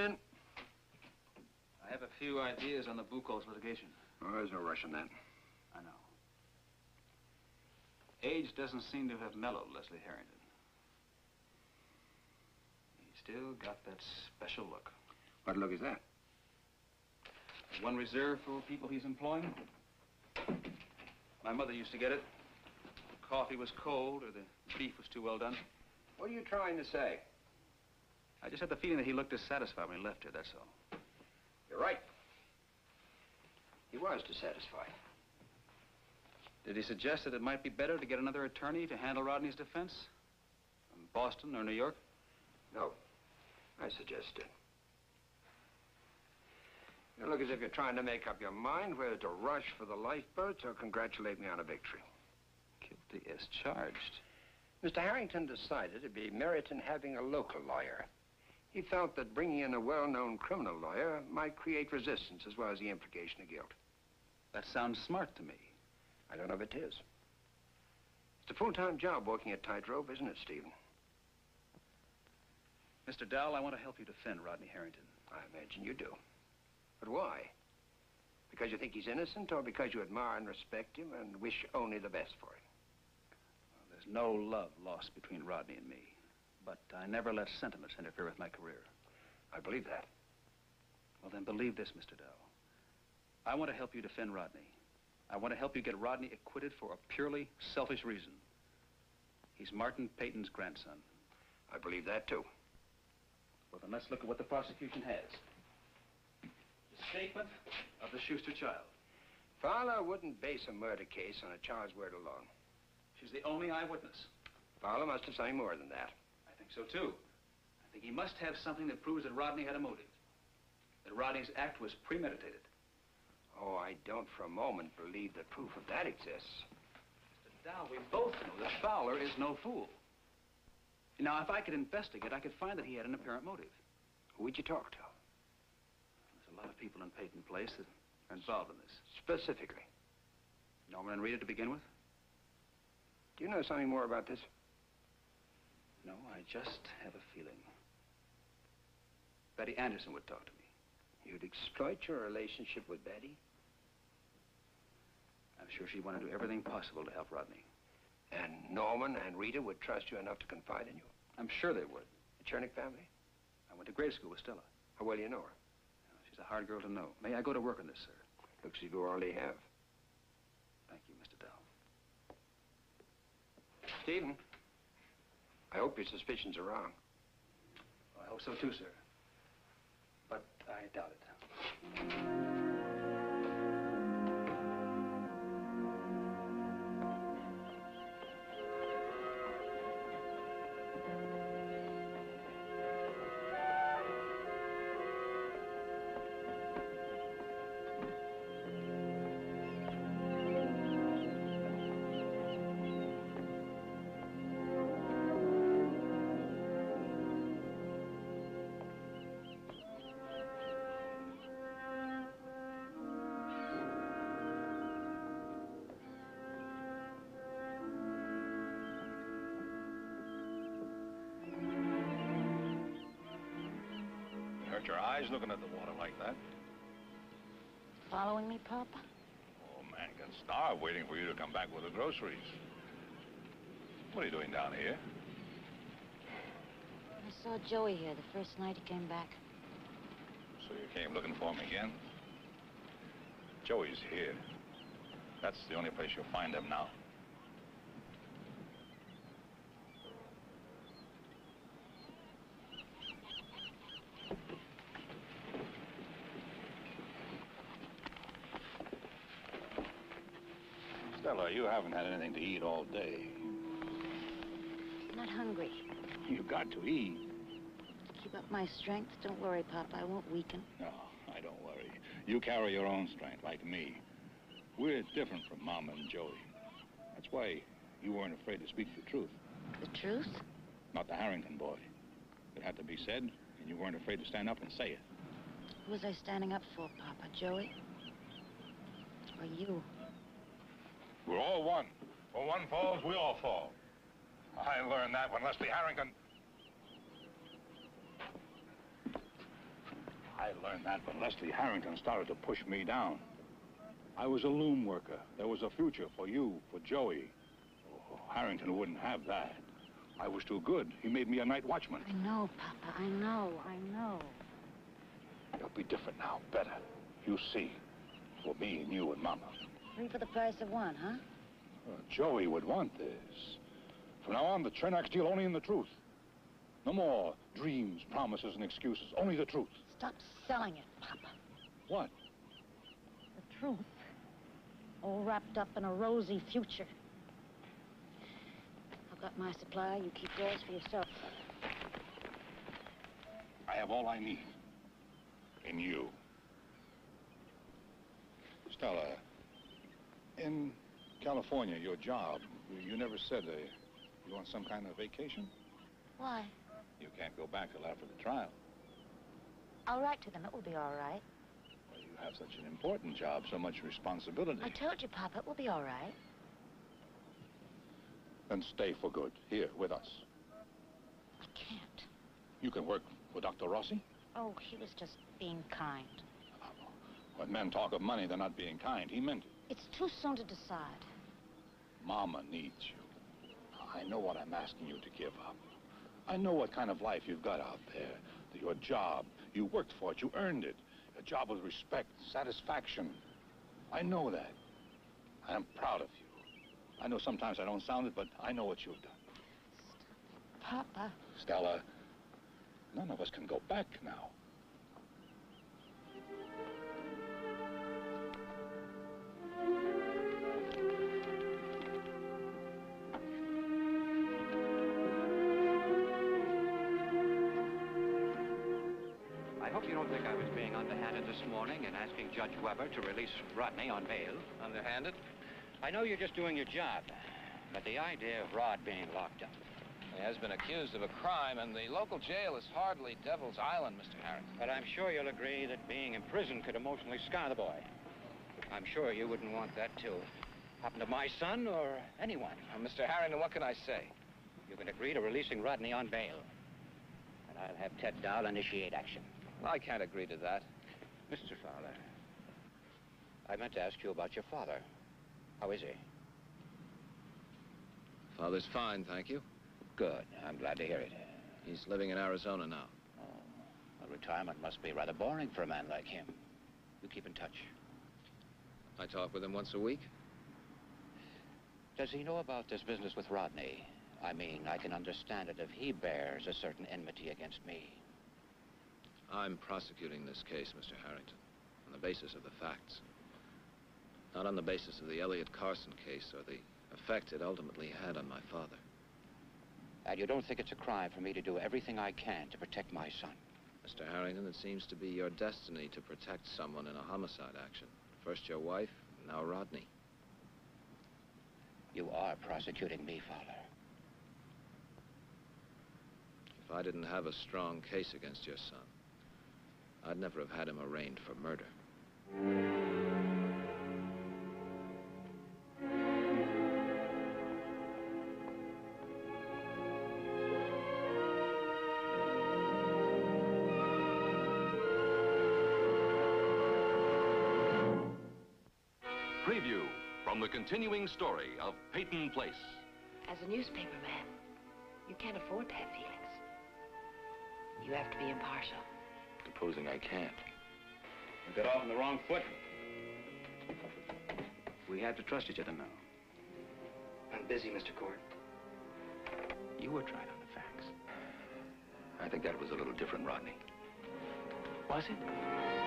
in. I have a few ideas on the Buchholz litigation. Oh, there's no rush on that. I know. Age doesn't seem to have mellowed Leslie Harrington. He's still got that special look. What look is that? One reserved for people he's employing. My mother used to get it. The coffee was cold or the beef was too well done. What are you trying to say? I just had the feeling that he looked dissatisfied when he left here, that's all. You're right. He was dissatisfied. Did he suggest that it might be better to get another attorney to handle Rodney's defense? From Boston or New York? No. I suggested. You look as if you're trying to make up your mind whether to rush for the lifeboats or congratulate me on a victory. Guilty as charged. Mr. Harrington decided it'd be merit in having a local lawyer. He felt that bringing in a well-known criminal lawyer might create resistance as well as the implication of guilt. That sounds smart to me. I don't know if it is. It's a full-time job working at Tightrope, isn't it, Steven? Mr. Dowell, I want to help you defend Rodney Harrington. I imagine you do. But why? Because you think he's innocent or because you admire and respect him and wish only the best for him? Well, there's no love lost between Rodney and me. But I never let sentiments interfere with my career. I believe that. Well, then believe this, Mr. Dowell. I want to help you defend Rodney. I want to help you get Rodney acquitted for a purely selfish reason. He's Martin Peyton's grandson. I believe that, too. Well, then let's look at what the prosecution has. The statement of the Schuster child. Fowler wouldn't base a murder case on a child's word alone. She's the only eyewitness. Fowler must have something more than that. Think so, too. I think he must have something that proves that Rodney had a motive. That Rodney's act was premeditated. Oh, I don't for a moment believe that proof of that exists. Mr. Dow, we both know that Fowler is no fool. Now, if I could investigate, I could find that he had an apparent motive. Who would you talk to? There's a lot of people in Peyton Place that are involved in this. Specifically. Norman and Rita to begin with? Do you know something more about this? No, I just have a feeling. Betty Anderson would talk to me. You'd exploit your relationship with Betty? I'm sure she'd want to do everything possible to help Rodney. And Norman and Rita would trust you enough to confide in you? I'm sure they would. The Chernak family? I went to grade school with Stella. How well do you know her? She's a hard girl to know. May I go to work on this, sir? Looks as if you already have. Thank you, Mr. Dow. Steven, I hope your suspicions are wrong. I hope so too, sir. But I doubt it. Hurt your eyes looking at the water like that. Following me, Papa? Oh, man can starve waiting for you to come back with the groceries. What are you doing down here? I saw Joey here the first night he came back. So you came looking for him again? Joey's here. That's the only place you'll find him now. Stella, you haven't had anything to eat all day. I'm not hungry. You've got to eat. To keep up my strength, don't worry, Papa. I won't weaken. No, I don't worry. You carry your own strength, like me. We're different from Mama and Joey. That's why you weren't afraid to speak the truth. The truth? Not the Harrington boy. It had to be said, and you weren't afraid to stand up and say it. Who was I standing up for, Papa? Joey? Or you? We're all one. When one falls, we all fall. I learned that when Leslie Harrington... I learned that when Leslie Harrington started to push me down. I was a loom worker. There was a future for you, for Joey. Oh, Harrington wouldn't have that. I was too good. He made me a night watchman. I know, Papa. I know. I know. It'll be different now, better. You see. For me and you and Mama. Three for the price of one, huh? Well, Joey would want this. From now on, the Chernak deal only in the truth. No more dreams, promises, and excuses. Only the truth. Stop selling it, Papa. What? The truth. All wrapped up in a rosy future. I've got my supply. You keep yours for yourself. I have all I need. In you. Stella, in California, your job, you, never said uh, you want some kind of vacation? Why? You can't go back till after the trial. I'll write to them. It will be all right. Well, you have such an important job, so much responsibility. I told you, Papa, it will be all right. Then stay for good, here, with us. I can't. You can work for Dr. Rossi. Oh, he was just being kind. When men talk of money, they're not being kind. He meant it. It's too soon to decide. Mama needs you. I know what I'm asking you to give up. I know what kind of life you've got out there. Your job. You worked for it. You earned it. A job with respect, satisfaction. I know that. I am proud of you. I know sometimes I don't sound it, but I know what you've done. Papa. Stella, none of us can go back now. Underhanded this morning in asking Judge Weber to release Rodney on bail. Underhanded? I know you're just doing your job, but the idea of Rod being locked up. He has been accused of a crime, and the local jail is hardly Devil's Island, Mr. Harrington. But I'm sure you'll agree that being in prison could emotionally scar the boy. I'm sure you wouldn't want that to happen to my son or anyone. Mr. Harrington, what can I say? You can agree to releasing Rodney on bail. And I'll have Ted Dow initiate action. Well, I can't agree to that. Mr. Fowler, I meant to ask you about your father. How is he? Father's fine, thank you. Good. I'm glad to hear it. He's living in Arizona now. Oh, well, retirement must be rather boring for a man like him. You keep in touch. I talk with him once a week. Does he know about this business with Rodney? I mean, I can understand it if he bears a certain enmity against me. I'm prosecuting this case, Mr. Harrington, on the basis of the facts. Not on the basis of the Elliot Carson case or the effect it ultimately had on my father. And you don't think it's a crime for me to do everything I can to protect my son? Mr. Harrington, it seems to be your destiny to protect someone in a homicide action. First your wife, now Rodney. You are prosecuting me, Father. If I didn't have a strong case against your son, I'd never have had him arraigned for murder. Preview from the continuing story of Peyton Place. As a newspaper man, you can't afford to have feelings. You have to be impartial. Supposing I can't. You got off on the wrong foot. We have to trust each other now. I'm busy, Mr. Cord. You were tried on the facts. I think that was a little different, Rodney. Was it?